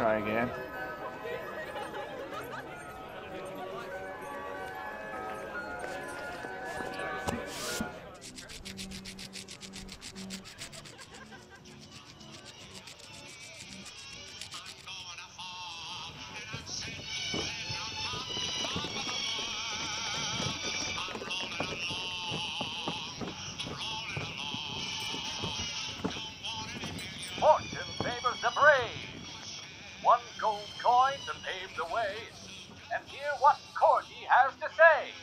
try again. Fortune favors the brave. One gold coin to pave the way and hear what Corgi has to say.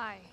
hi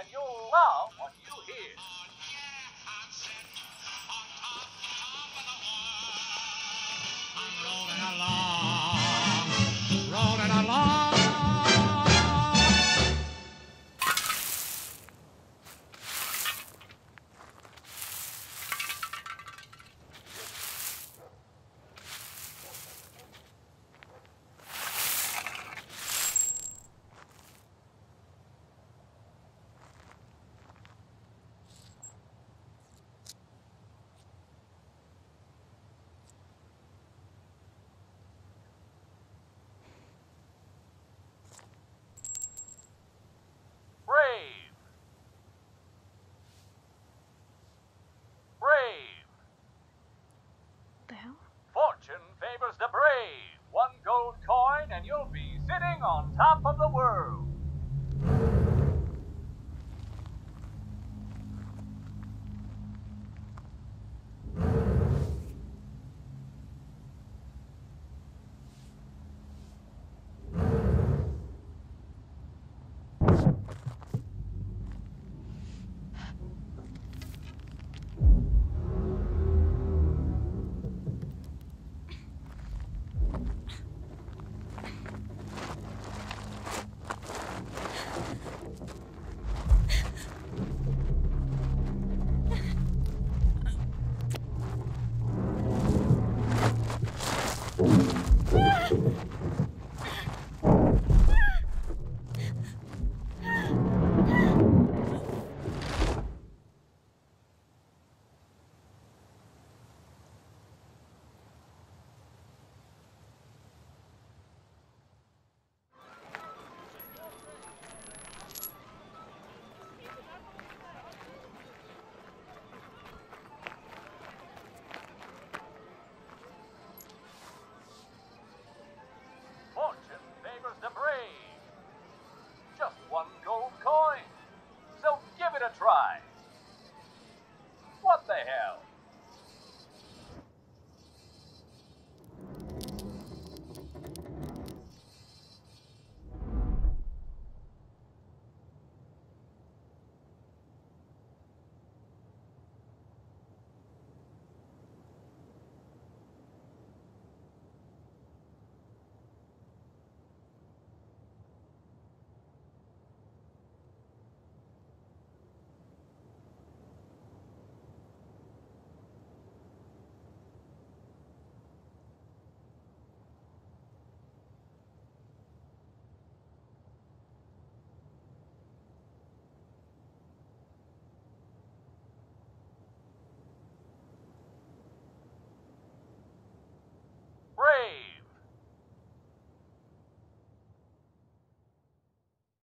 and you'll love